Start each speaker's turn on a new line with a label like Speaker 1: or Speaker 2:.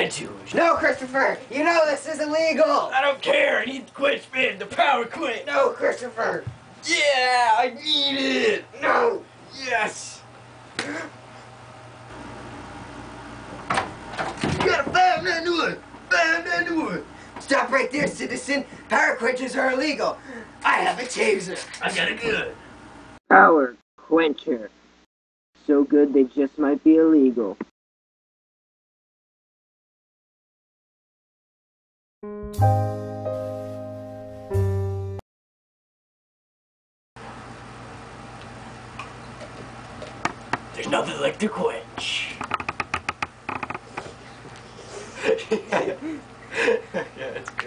Speaker 1: attitude.
Speaker 2: No, Christopher! You know this is illegal!
Speaker 1: I don't care. I need to quit spin. The power quit.
Speaker 2: No, Christopher!
Speaker 1: Yeah, I need it.
Speaker 2: No!
Speaker 1: Yes.
Speaker 2: You gotta bam into it! Bam into it! Stop right there, citizen! Power quenchers are illegal! I have a taser!
Speaker 1: I got it good.
Speaker 3: Power quencher. So good they just might be illegal.
Speaker 1: There's nothing like the quench. yeah.